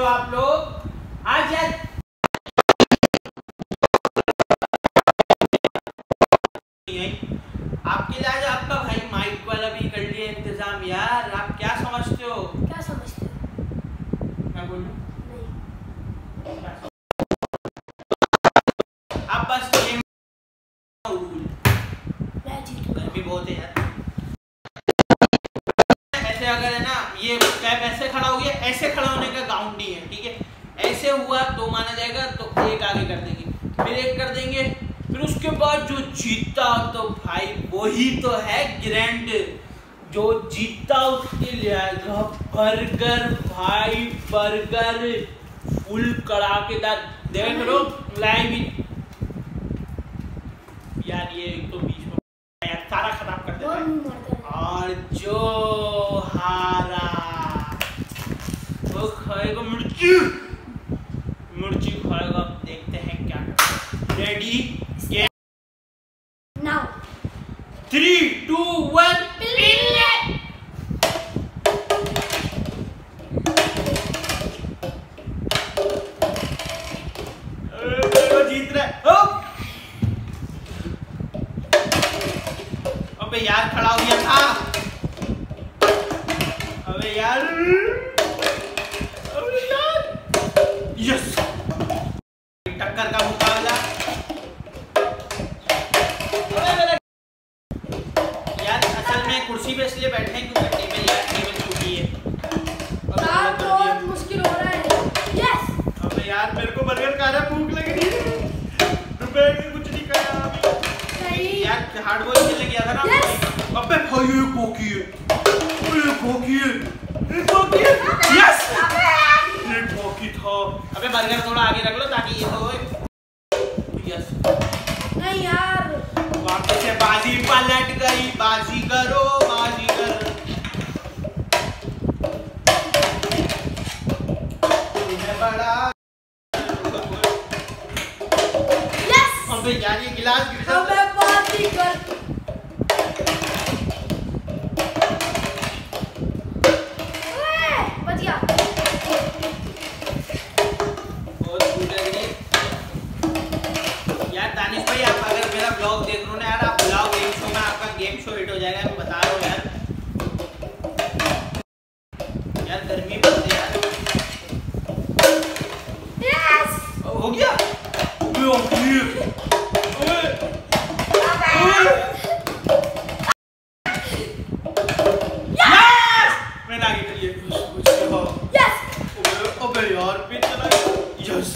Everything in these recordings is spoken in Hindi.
हो आप लोग। आज यार आपके लिए आज आपका भाई माइक वाला भी कर लिया इंतज़ाम। यार आप क्या समझते हो? क्या समझते हो? मैं बोलूँ? खड़ा हो गया ऐसे खड़ा होने का काउंट नहीं है ठीक है? ऐसे हुआ तो माना जाएगा तो एक आगे कर देंगे। फिर एक कर देंगे फिर उसके बाद जो जीतता तो भाई वही तो है ग्रैंड जो जीतता उसके लिए आएगा बर्गर भाई बर्गर फुल कड़ाकेदार देख लो लाइव यार ये तो बीच में यार सारा खराब कर है। और जो खाएगा मिर्ची। मिर्ची खाएगा देखते हैं क्या ready now three two one पिल्ले जीत रहा है। ओ! अबे यार खड़ा हो गया था। अबे यार। यस टक्कर का मुकाबला। यार असल में कुर्सी पे इसलिए बैठे हैं क्योंकि टेबल यार टेबल टूटी है। काम बहुत मुश्किल हो रहा है। यस अबे यार मेरे को बर्गर खा रहा भूख लग रही है। रुपए में कुछ नहीं खाया अभी। नहीं यार हार्ड बॉल खेलने गया था ना। अबे भाई ये कोकी है। ये कोकी है। ये कोकी है। यस अबे बर्गर थोड़ा आगे रख लो ताकि ये तो यस नहीं यार। वापस से बाजी पलट गई बाजी करो बाजी कर। बड़ा यस अबे यार ये गिलास गिर जाता मैं बात ही कर ओए, बच गया बहुत भूख लग रही है यार दानिश भाई आप अगर मेरा ब्लॉग देख रहे हो ना यार आप ब्लॉग गेम शो में आपका गेम शो हिट हो जाएगा मैं बता रहा हूँ यार यार गर्मी बहुत है यार यस हो गया गया। ओए, ओए। Yes! आगे लिया खुश खुश रहो। यस अबे अबे यार फिर चला यस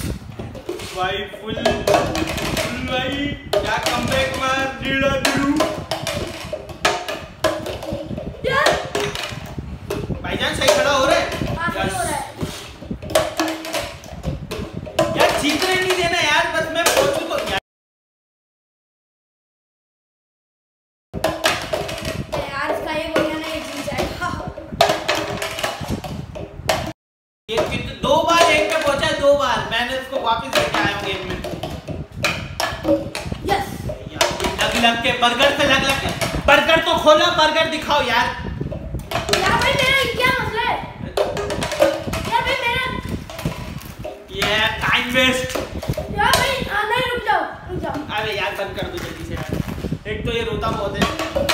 भाई फुल फुल भाई क्या कमबैक मार रीड़ा बिड़ू भाईजान सही खड़ा हो रहा है? यार जीतने नहीं देना यार बस मैं पहुंचू तो यार। ये ये कितने दो बार एक पे पहुँचा है दो बार। मैंने उसको वापस लेके आया हूँ गेम में। यस लग लग के बर्गर से लग लग के। बर्गर तो खोलो बर्गर दिखाओ यार। एक तो ये रोता बहुत है।